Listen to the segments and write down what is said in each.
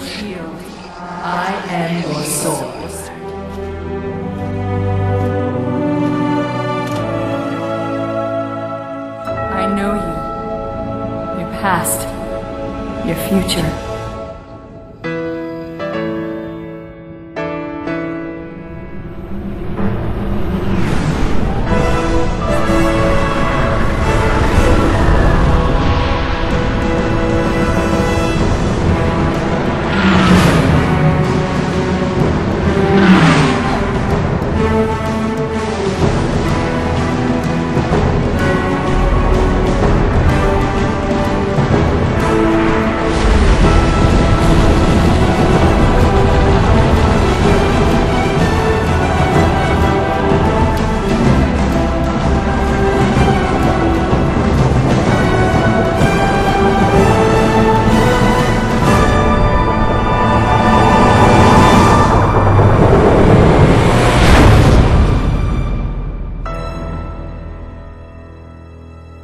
shield. I am your sword. I know you. Your past. Your future.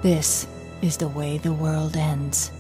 This is the way the world ends.